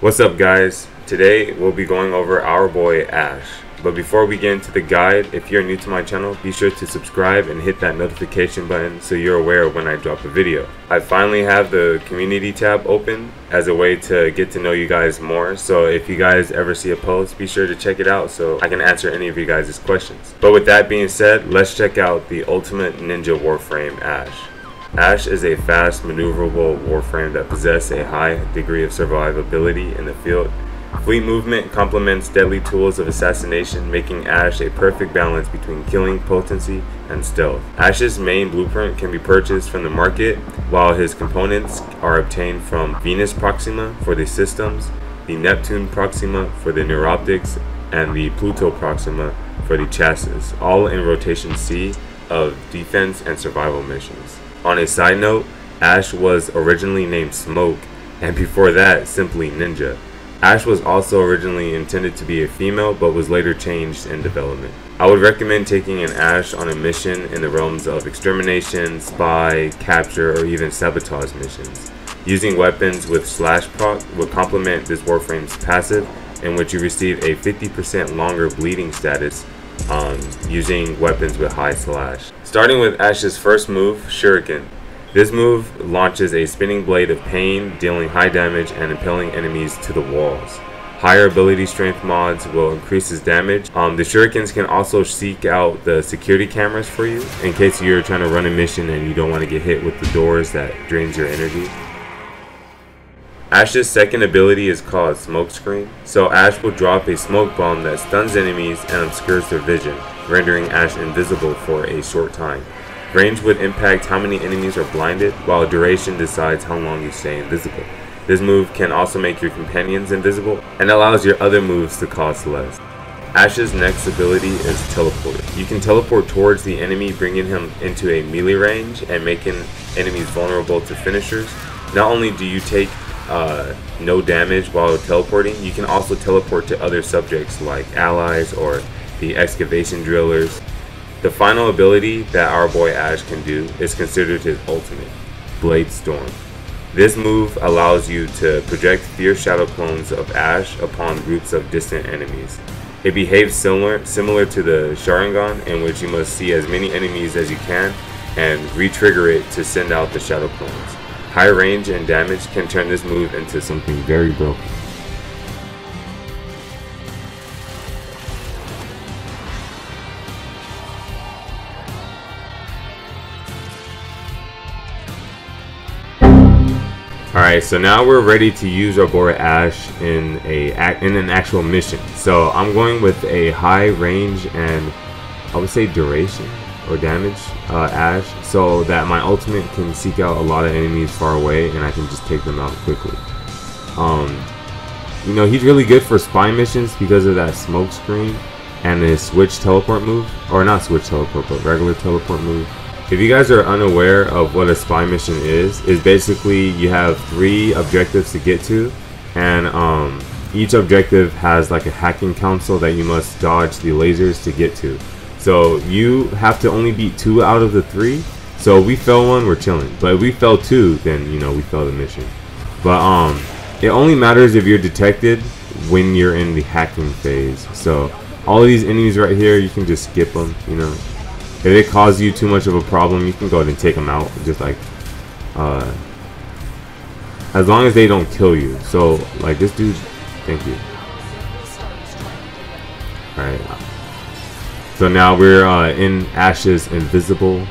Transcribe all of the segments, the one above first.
What's up guys? Today we'll be going over our boy Ash. But before we get into the guide, if you're new to my channel, be sure to subscribe and hit that notification button so you're aware when I drop a video. I finally have the community tab open as a way to get to know you guys more. So if you guys ever see a post, be sure to check it out so I can answer any of you guys' questions. But with that being said, let's check out the Ultimate Ninja Warframe Ash. Ash is a fast, maneuverable warframe that possesses a high degree of survivability in the field. Fleet movement complements deadly tools of assassination, making Ash a perfect balance between killing potency and stealth. Ash's main blueprint can be purchased from the market, while his components are obtained from Venus Proxima for the systems, the Neptune Proxima for the neuroptics, and the Pluto Proxima for the chassis, all in rotation C of defense and survival missions. On a side note, Ash was originally named Smoke, and before that, simply Ninja. Ash was also originally intended to be a female, but was later changed in development. I would recommend taking an Ash on a mission in the realms of extermination, spy, capture, or even sabotage missions. Using weapons with slash proc would complement this Warframe's passive, in which you receive a 50% longer bleeding status um, using weapons with high slash. Starting with Ash's first move, Shuriken. This move launches a spinning blade of pain, dealing high damage and impelling enemies to the walls. Higher ability strength mods will increase his damage. Um, the shurikens can also seek out the security cameras for you in case you're trying to run a mission and you don't want to get hit with the doors that drains your energy. Ash's second ability is called Smokescreen, so Ash will drop a smoke bomb that stuns enemies and obscures their vision, rendering Ash invisible for a short time. Range would impact how many enemies are blinded, while duration decides how long you stay invisible. This move can also make your companions invisible, and allows your other moves to cost less. Ash's next ability is Teleport. You can teleport towards the enemy, bringing him into a melee range and making enemies vulnerable to finishers. Not only do you take uh, no damage while teleporting, you can also teleport to other subjects like allies or the excavation drillers. The final ability that our boy Ash can do is considered his ultimate, Blade Storm. This move allows you to project fierce shadow clones of Ash upon groups of distant enemies. It behaves similar similar to the Sharingan in which you must see as many enemies as you can and re-trigger it to send out the shadow clones. High range and damage can turn this move into something very broken. Alright, so now we're ready to use our boy Ash in a in an actual mission. So I'm going with a high range and I would say duration or damage uh, Ash so that my ultimate can seek out a lot of enemies far away and I can just take them out quickly. Um, you know, he's really good for spy missions because of that smoke screen and his switch teleport move. Or not switch teleport, but regular teleport move. If you guys are unaware of what a spy mission is, is basically you have three objectives to get to and um, each objective has like a hacking council that you must dodge the lasers to get to. So you have to only beat two out of the three. So we fell one, we're chilling. But if we fell two, then you know we fell the mission. But um, it only matters if you're detected when you're in the hacking phase. So all these enemies right here, you can just skip them. You know, if it causes you too much of a problem, you can go ahead and take them out. Just like, uh, as long as they don't kill you. So like this dude, thank you. All right. So now we're uh, in Ash's invisible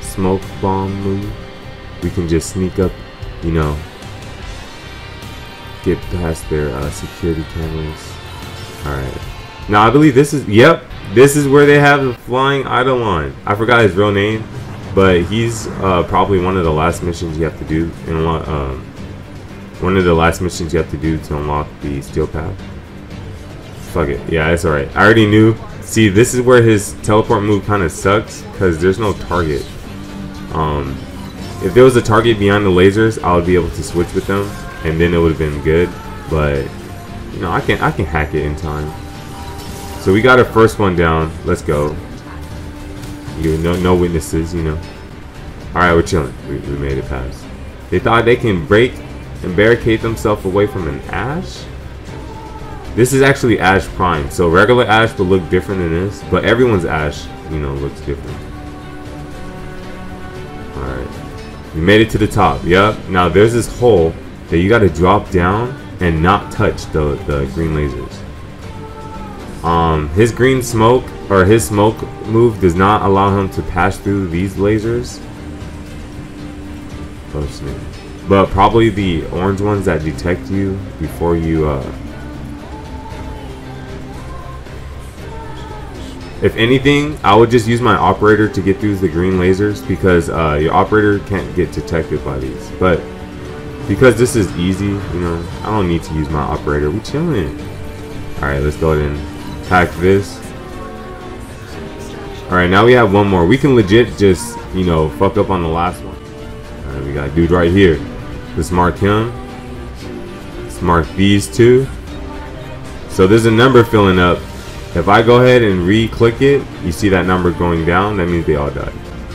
smoke bomb move. We can just sneak up, you know, get past their uh, security cameras. Alright. Now I believe this is, yep, this is where they have the flying Eidolon. I forgot his real name, but he's uh, probably one of the last missions you have to do. In, um, one of the last missions you have to do to unlock the steel path. Fuck it. Yeah, it's alright. I already knew See, this is where his teleport move kind of sucks because there's no target. Um, if there was a target beyond the lasers, I would be able to switch with them, and then it would have been good. But you know, I can I can hack it in time. So we got our first one down. Let's go. You no no witnesses, you know. All right, we're chilling. We, we made it past. They thought they can break and barricade themselves away from an Ash. This is actually Ash Prime, so regular Ash will look different than this, but everyone's Ash, you know, looks different. Alright. You made it to the top, yep. Now there's this hole that you gotta drop down and not touch the, the green lasers. Um, his green smoke, or his smoke move does not allow him to pass through these lasers. But probably the orange ones that detect you before you, uh... If anything, I would just use my operator to get through the green lasers because uh, your operator can't get detected by these. But because this is easy, you know, I don't need to use my operator. We chilling. Alright, let's go and pack this. Alright, now we have one more. We can legit just, you know, fuck up on the last one. Alright, we got dude right here. Let's mark him. Let's mark these two. So there's a number filling up. If I go ahead and re-click it, you see that number going down, that means they all died.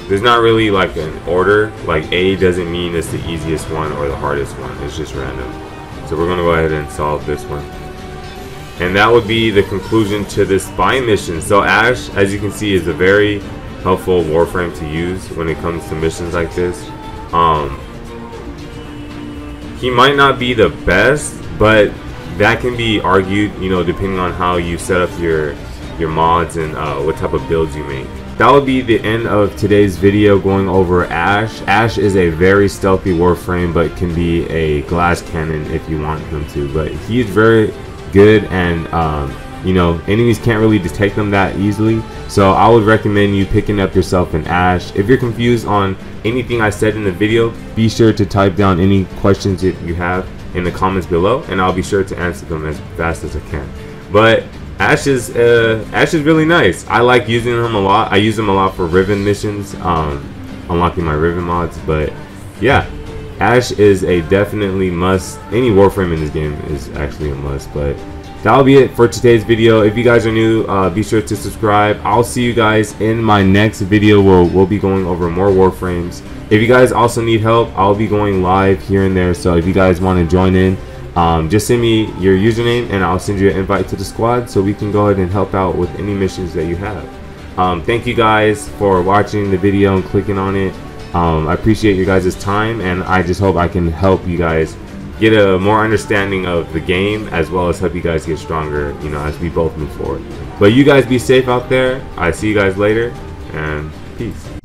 There's not really like an order, like A doesn't mean it's the easiest one or the hardest one, it's just random. So we're gonna go ahead and solve this one. And that would be the conclusion to this spy mission. So Ash, as you can see, is a very helpful Warframe to use when it comes to missions like this. Um, he might not be the best, but that can be argued, you know, depending on how you set up your your mods and uh, what type of builds you make. That would be the end of today's video going over Ash. Ash is a very stealthy Warframe, but can be a glass cannon if you want him to. But he's very good and um, you know enemies can't really detect them that easily. So I would recommend you picking up yourself an Ash. If you're confused on anything I said in the video be sure to type down any questions that you have in the comments below and I'll be sure to answer them as fast as I can. But Ash is uh, Ash is really nice. I like using him a lot. I use him a lot for Riven missions um, unlocking my Riven mods but yeah Ash is a definitely must. Any Warframe in this game is actually a must, but that'll be it for today's video. If you guys are new, uh, be sure to subscribe. I'll see you guys in my next video where we'll be going over more Warframes. If you guys also need help, I'll be going live here and there, so if you guys want to join in, um, just send me your username and I'll send you an invite to the squad so we can go ahead and help out with any missions that you have. Um, thank you guys for watching the video and clicking on it. Um, I appreciate you guys' time, and I just hope I can help you guys get a more understanding of the game as well as help you guys get stronger, you know, as we both move forward. But you guys be safe out there. I see you guys later, and peace.